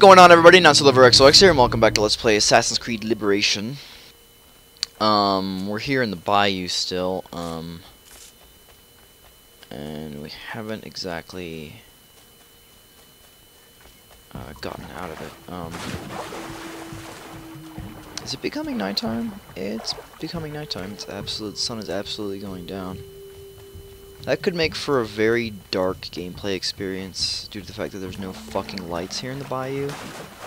going on everybody? Natsu Lover XOX here and welcome back to Let's Play Assassin's Creed Liberation. Um, we're here in the bayou still, um, and we haven't exactly uh, gotten out of it. Um, is it becoming nighttime? It's becoming nighttime. It's absolute. Sun is absolutely going down. That could make for a very dark gameplay experience due to the fact that there's no fucking lights here in the bayou.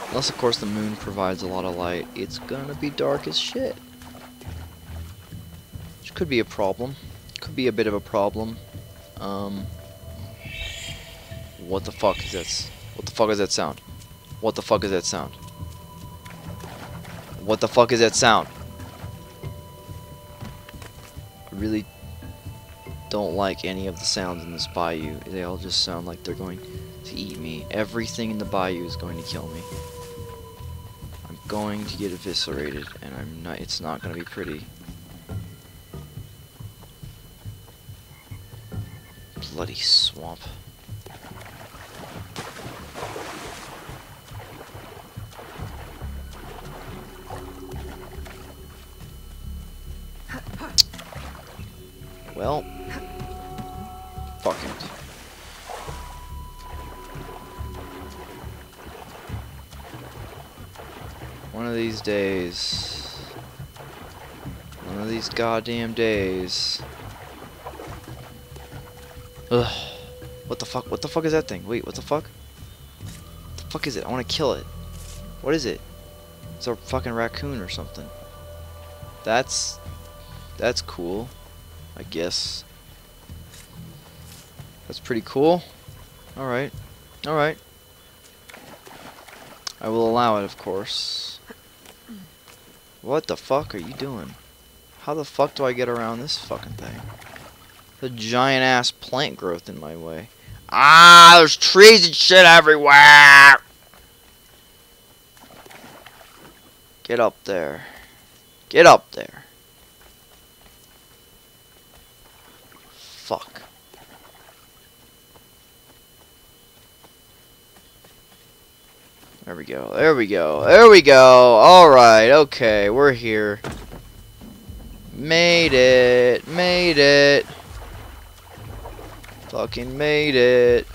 Unless, of course, the moon provides a lot of light. It's gonna be dark as shit. Which could be a problem. Could be a bit of a problem. Um, what the fuck is this? What the fuck is that sound? What the fuck is that sound? What the fuck is that sound? I really don't like any of the sounds in this bayou. They all just sound like they're going to eat me. Everything in the bayou is going to kill me. I'm going to get eviscerated, and I'm not. It's not going to be pretty. Bloody swamp. Well, these days. One of these goddamn days. Ugh. What the fuck? What the fuck is that thing? Wait, what the fuck? What the fuck is it? I want to kill it. What is it? It's a fucking raccoon or something. That's... That's cool. I guess. That's pretty cool. Alright. Alright. I will allow it, of course. What the fuck are you doing? How the fuck do I get around this fucking thing? The giant ass plant growth in my way. Ah, there's trees and shit everywhere! Get up there. Get up there. Fuck. There we go. There we go. There we go. Alright. Okay. We're here. Made it. Made it. Fucking made it.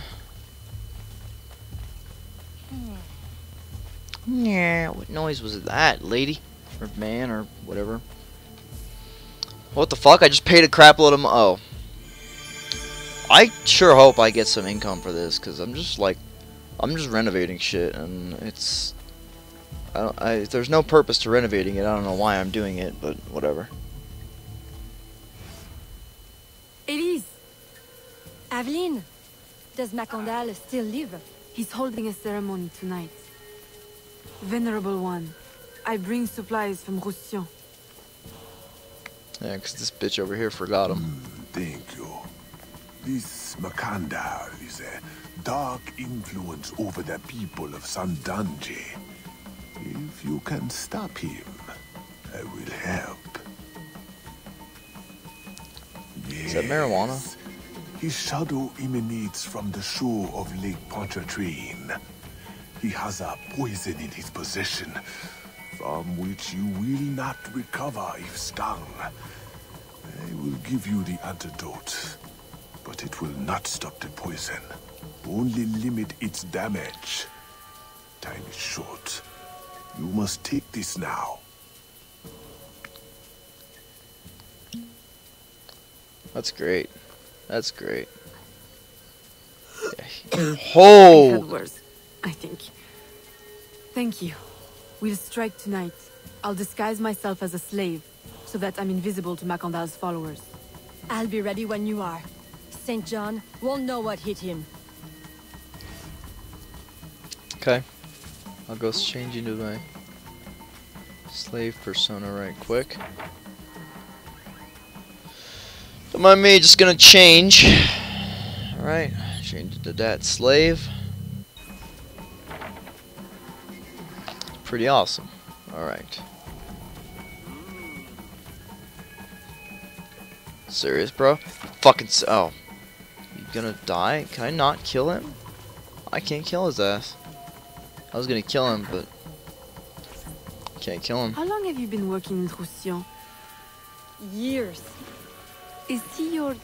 Yeah. What noise was that, lady? Or man, or whatever. What the fuck? I just paid a crap load of mo- Oh. I sure hope I get some income for this, because I'm just like, I'm just renovating shit, and it's, I don't, I, there's no purpose to renovating it, I don't know why I'm doing it, but whatever. Elise! Aveline! Does Mackandal still live? He's holding a ceremony tonight. Venerable One, I bring supplies from Roussillon. Yeah, because this bitch over here forgot him. Hmm, thank you. This Mackandal is a dark influence over the people of Sandanje. If you can stop him, I will help. Is that marijuana? His shadow emanates from the shore of Lake Pontchartrain. He has a poison in his possession, from which you will not recover if stung. I will give you the antidote, but it will not stop the poison. Only limit its damage. Time is short. You must take this now. That's great. That's great. Yeah. I've Oh! had worse, I think. Thank you. We'll strike tonight. I'll disguise myself as a slave, so that I'm invisible to Mackandal's followers. I'll be ready when you are. St. John won't know what hit him. Okay. I'll go change into my slave persona right quick. Don't mind me, just gonna change. Alright, change into that slave. Pretty awesome. Alright. Serious, bro? Fucking oh. You gonna die? Can I not kill him? I can't kill his ass. I was gonna kill him, but can't kill him. How long have you been working in Roussillon? Years. Is he your...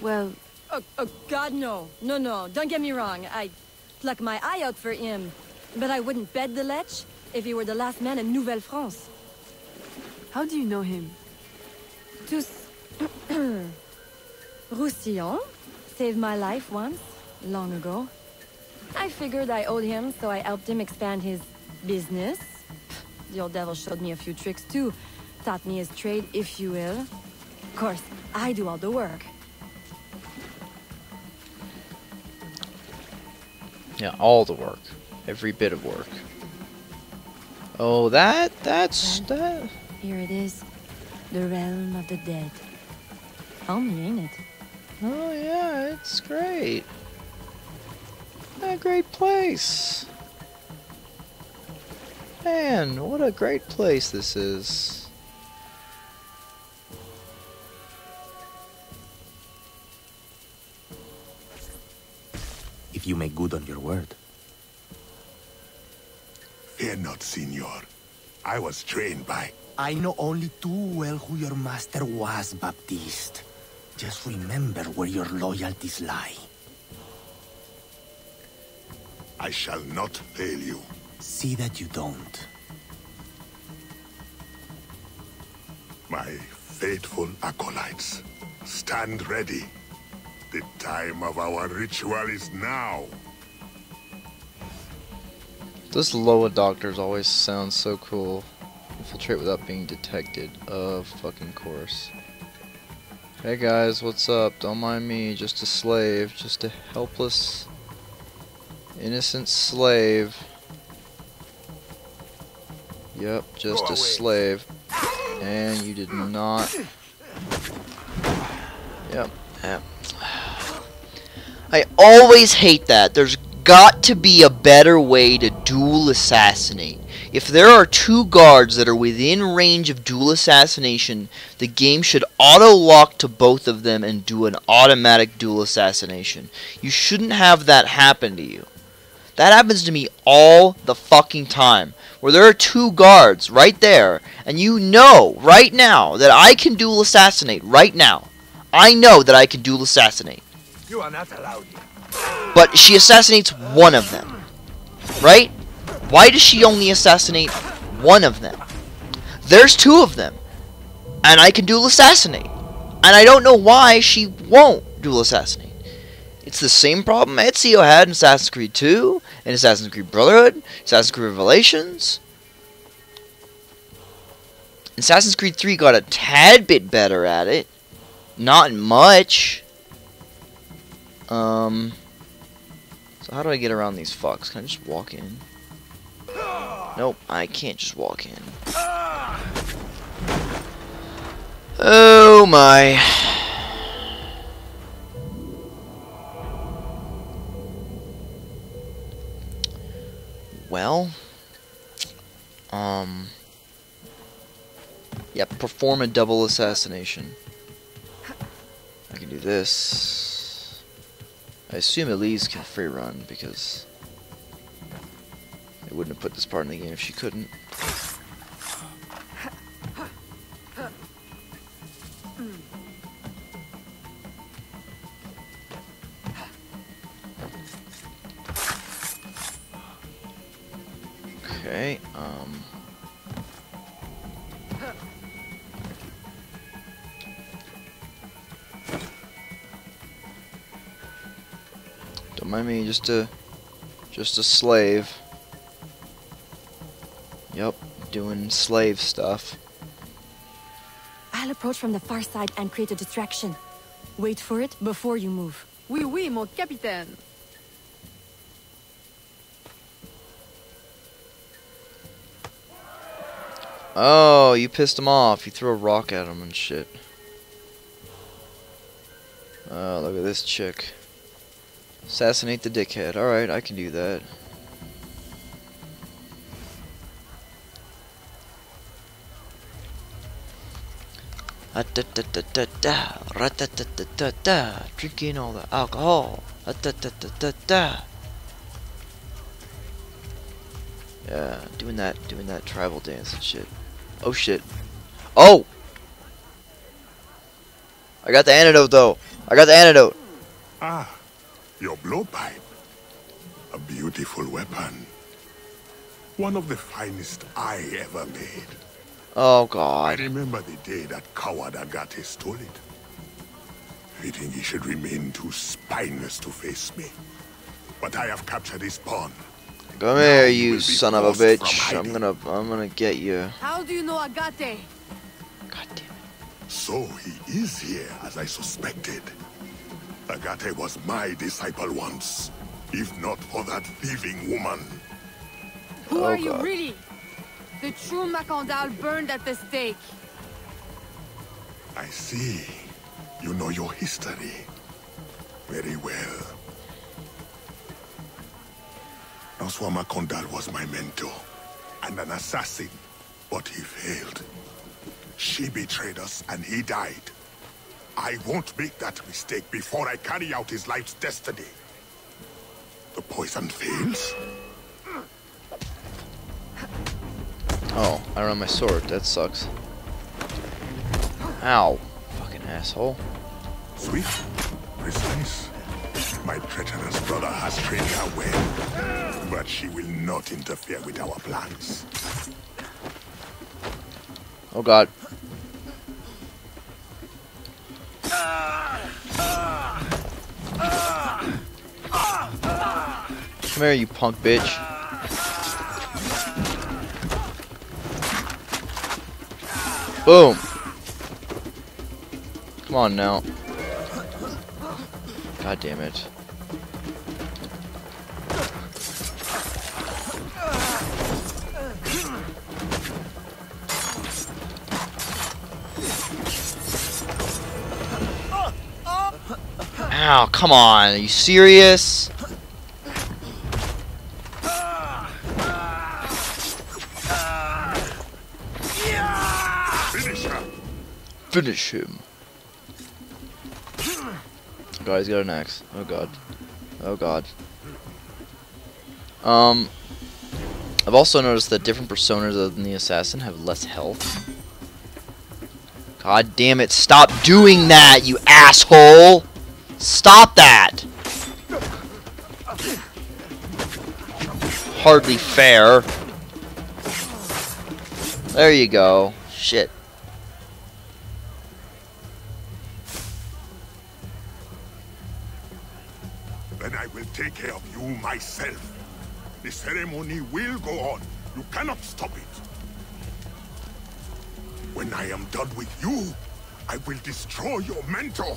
Well, Oh, oh, God, no. No, no, don't get me wrong. I'd pluck my eye out for him. But I wouldn't bet the lech if he were the last man in Nouvelle France. how do you know him? Tous... Roussillon saved my life once, long ago. I figured I owed him, so I helped him expand his business. The old devil showed me a few tricks too. Taught me his trade, if you will. Of course, I do all the work. Yeah, all the work. Every bit of work. Oh, that, that's, that. Here it is. The realm of the dead. Homey, ain't it? Oh, yeah, it's great. A great place. Man, what a great place this is. If you make good on your word. Fear not, Signor. I was trained by... I know only too well who your master was, Baptiste. Just remember where your loyalties lie. I shall not fail you. See that you don't. My faithful acolytes, stand ready. The time of our ritual is now. Those Loa doctors always sound so cool. Infiltrate without being detected. Of fucking course. Hey guys, what's up? Don't mind me, just a slave, just a helpless, innocent slave. Yep, just a slave. And you did not. Yep, yep. I always hate that. There's got to be a better way to dual assassinate. If there are two guards that are within range of dual assassination, the game should auto lock to both of them and do an automatic dual assassination. You shouldn't have that happen to you. That happens to me all the fucking time. Where there are two guards right there, and you know right now that I can dual assassinate right now. I know that I can dual assassinate. You are not allowed. But she assassinates one of them. Right? Why does she only assassinate one of them? There's two of them. And I can dual assassinate. And I don't know why she won't dual assassinate. It's the same problem Ezio had in Assassin's Creed 2, in Assassin's Creed Brotherhood, Assassin's Creed Revelations. Assassin's Creed 3 got a tad bit better at it. Not much. Um... So how do I get around these fucks? Can I just walk in? Nope, I can't just walk in. Oh my. Well, um, yep, perform a double assassination. I can do this. I assume Elise can free run because have put this part in the game if she couldn't. Okay, um... Don't mind me, just a... Just a slave. Yep, doing slave stuff. I'll approach from the far side and create a distraction. Wait for it before you move. Oui, oui, mon capitaine. Oh, you pissed him off. You threw a rock at him and shit. Oh, look at this chick. Assassinate the dickhead. Alright, I can do that. Ah-da-da-da-da-da, ra-da-da-da-da-da, Drinking all the alcohol. Ah-da-da-da-da-da. Yeah, doing that, doing that tribal dance and shit. Oh shit. Oh! I got the antidote though. I got the antidote. Ah, your blowpipe. A beautiful weapon. One of the finest I ever made. Oh God. I god. remember the day that coward Agate stole it. Fitting he should remain too spineless to face me. But I have captured his pawn. Come here, you you son of a bitch. I'm gonna, I'm gonna get you. How do you know Agate? God damn it. So he is here, as I suspected. Agate was my disciple once. If not for that thieving woman. Who Oh, are you really? The true Mackandal burned at the stake. I see. You know your history. Very well. François Mackandal was my mentor. And an assassin. But he failed. She betrayed us and he died. I won't make that mistake before I carry out his life's destiny. The poison fails? Oh, I don't my sword. That sucks. Ow. Fucking asshole. Swift, precise. My treacherous brother has trained her well, but she will not interfere with our plans. Oh god. Come here, you punk bitch. Boom. Come on now. God damn it. Ow, come on. Are you serious? Finish him. Guys, got an axe. Oh god. Oh god. Um, I've also noticed that different personas other than the assassin have less health. God damn it, stop doing that, you asshole! Stop that! Hardly fair. There you go. Shit. Then I will take care of you myself. The ceremony will go on. You cannot stop it. When I am done with you, I will destroy your mentor.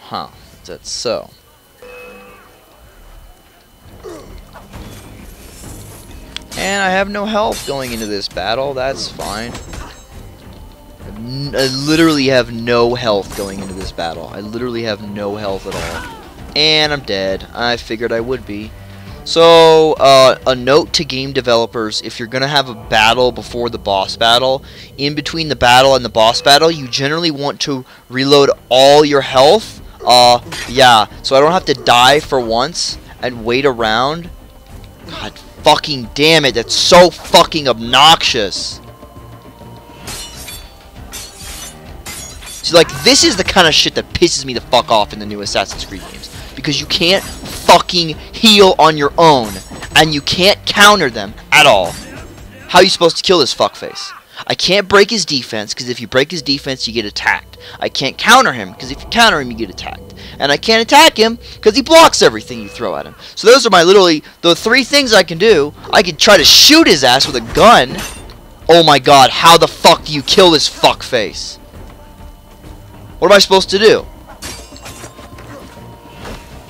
Huh. Is that so? And I have no health going into this battle. That's fine. I literally have no health going into this battle. I literally have no health at all. And I'm dead. I figured I would be. So, uh, a note to game developers, if you're going to have a battle before the boss battle, in between the battle and the boss battle, you generally want to reload all your health. Uh, yeah, so I don't have to die for once and wait around. God fucking damn it, that's so fucking obnoxious. See, like, this is the kind of shit that pisses me the fuck off in the new Assassin's Creed games. Because you can't fucking heal on your own. And you can't counter them at all. How are you supposed to kill this fuckface? I can't break his defense, because if you break his defense, you get attacked. I can't counter him, because if you counter him, you get attacked. And I can't attack him, because he blocks everything you throw at him. So those are my literally, the three things I can do. I can try to shoot his ass with a gun. Oh my god, how the fuck do you kill this fuckface? What am I supposed to do?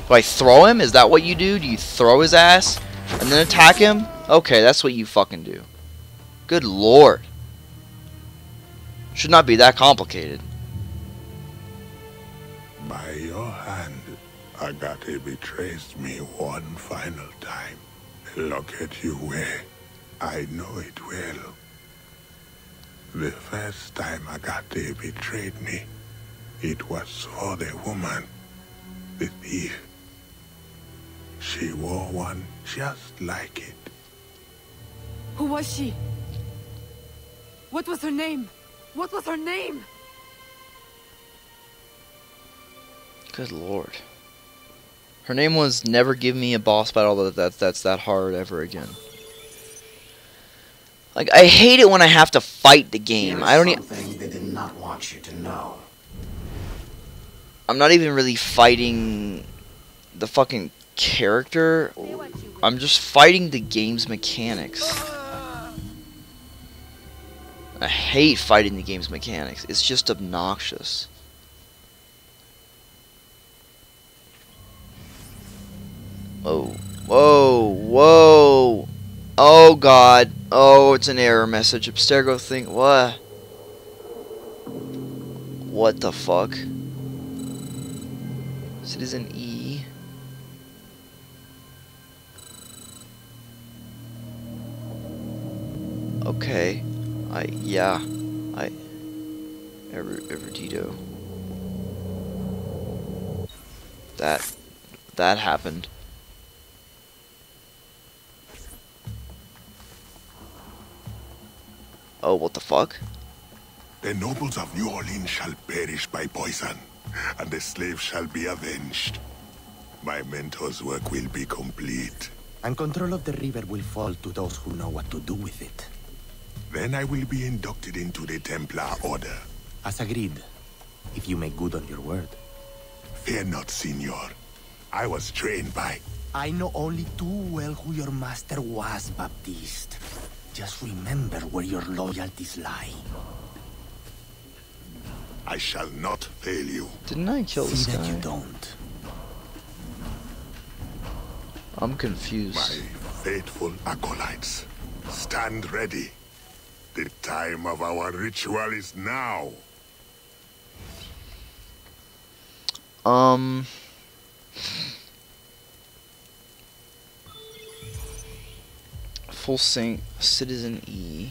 Do I throw him? Is that what you do? Do you throw his ass and then attack him? Okay, that's what you fucking do. Good lord. Should not be that complicated. By your hand, Agate betrays me one final time. Look at you where I know it well. The first time Agate betrayed me, it was for the woman, the thief. She wore one just like it. Who was she? What was her name? What was her name? Good lord. Her name was Never Give Me a Boss Battle that, that that's that hard ever again. Like I hate it when I have to fight the game. Here's I don't e- something they did not want you to know. I'm not even really fighting the fucking character. I'm just fighting the game's mechanics. I hate fighting the game's mechanics. It's just obnoxious. Whoa. Whoa. Whoa. Oh god. Oh, it's an error message. Abstergo thing. What? What the fuck? Citizen E. Okay. I yeah. I ever Erudito. That that happened. Oh, what the fuck? The nobles of New Orleans shall perish by poison, and the slave shall be avenged. My mentor's work will be complete. And control of the river will fall to those who know what to do with it. Then I will be inducted into the Templar Order. As agreed. If you make good on your word. Fear not, Signor. I was trained by... I know only too well who your master was, Baptiste. Just remember where your loyalties lie. I shall not fail you. Didn't I kill this See that you don't. I'm confused. My faithful acolytes, stand ready. The time of our ritual is now. Um. Full sync Citizen E.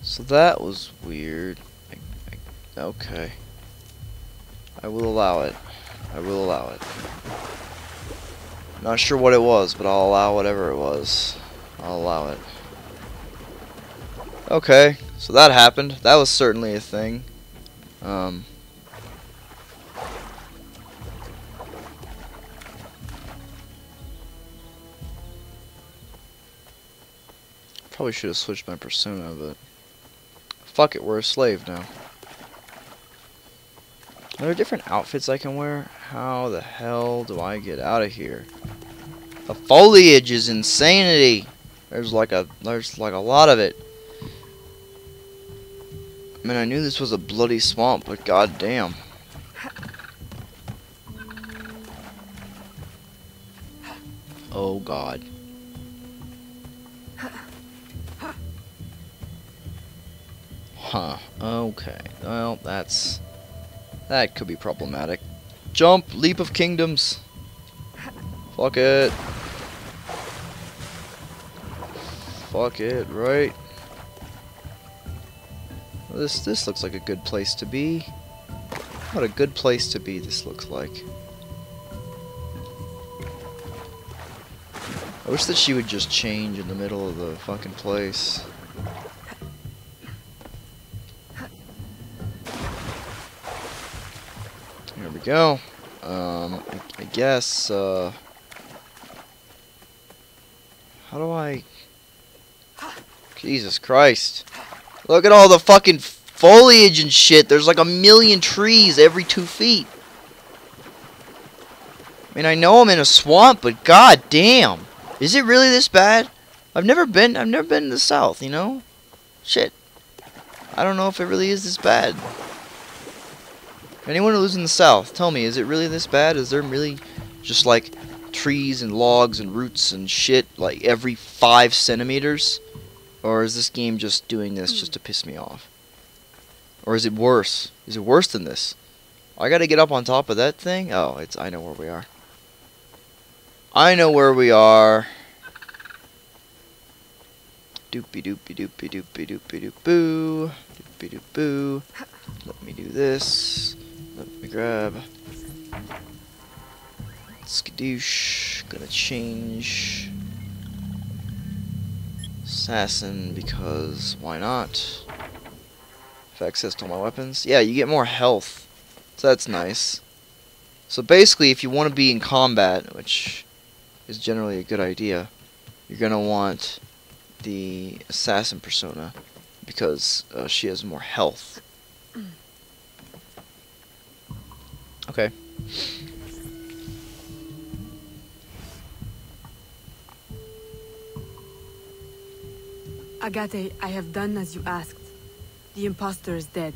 So that was weird. Okay. I will allow it. I will allow it. Not sure what it was, but I'll allow whatever it was. I'll allow it. Okay, so that happened. That was certainly a thing. Um. Probably should have switched my persona, but fuck it, we're a slave now. Are there different outfits I can wear? How the hell do I get out of here? The foliage is insanity. There's like a there's like a lot of it. I mean, I knew this was a bloody swamp, but goddamn. Oh god. Huh. Okay. Well, that's... That could be problematic. Jump! Leap of Kingdoms! Fuck it. Fuck it, right? This this looks like a good place to be. What a good place to be this looks like. I wish that she would just change in the middle of the fucking place. Go. Um, I, I guess, uh... How do I... Jesus Christ. Look at all the fucking foliage and shit. There's like a million trees every two feet. I mean, I know I'm in a swamp, but god damn. Is it really this bad? I've never been, I've never been in the south, you know? Shit. I don't know if it really is this bad. Anyone who lives in the south, tell me, is it really this bad? Is there really just like trees and logs and roots and shit like every five centimeters? Or is this game just doing this just to piss me off? Or is it worse? Is it worse than this? I gotta get up on top of that thing? Oh, it's I know where we are. I know where we are. Doopy doopy doopy doopy doopy doop boo. Doopy doop boo. Let me do this. Let me grab. Skadoosh. Gonna change assassin because why not? Have access to all my weapons. Yeah, you get more health. So that's nice. So basically, if you want to be in combat, which is generally a good idea, you're gonna want the assassin persona because uh, she has more health. Okay. Agate, I have done as you asked. The impostor is dead.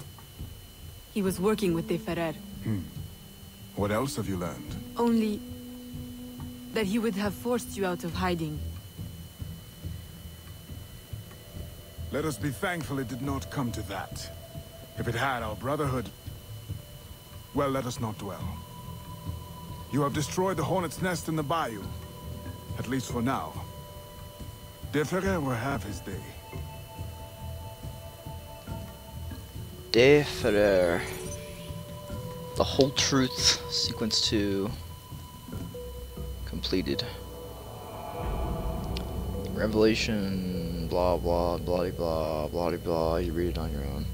He was working with De Ferrer. Hmm. What else have you learned? Only... that he would have forced you out of hiding. Let us be thankful it did not come to that. If it had, our brotherhood... Well, let us not dwell. You have destroyed the Hornet's Nest in the bayou. At least for now. De Ferrer will have his day. De Ferrer. The whole truth, sequence 2, completed. Revelation, blah blah, blah blah, blah blah, you read it on your own.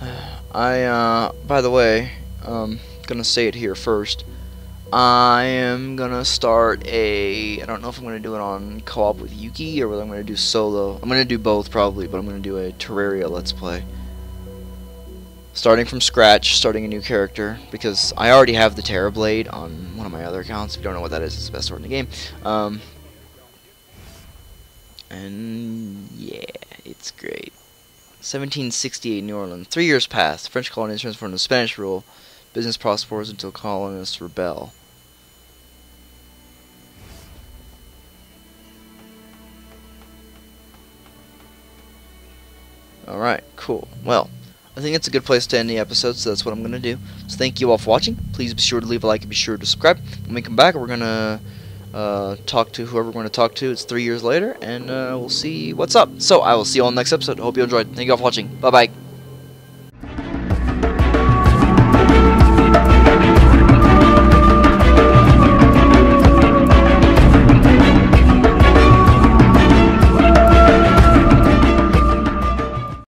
I, uh, by the way, um, gonna say it here first. I am gonna start a. I don't know if I'm gonna do it on co-op with Yuki or whether I'm gonna do solo. I'm gonna do both probably, but I'm gonna do a Terraria Let's Play. Starting from scratch, starting a new character because I already have the Terra Blade on one of my other accounts. If you don't know what that is, it's the best sword in the game. Um, and yeah, it's great. 1768 New Orleans. Three years passed. French colonies transformed to Spanish rule. Business prospers until colonists rebel. Alright, cool. Well, I think it's a good place to end the episode, so that's what I'm going to do. So thank you all for watching. Please be sure to leave a like and be sure to subscribe. When we come back, we're going to uh, talk to whoever we're going to talk to. It's three years later, and uh, we'll see what's up. So I will see you all in the next episode. Hope you enjoyed. Thank you all for watching. Bye-bye.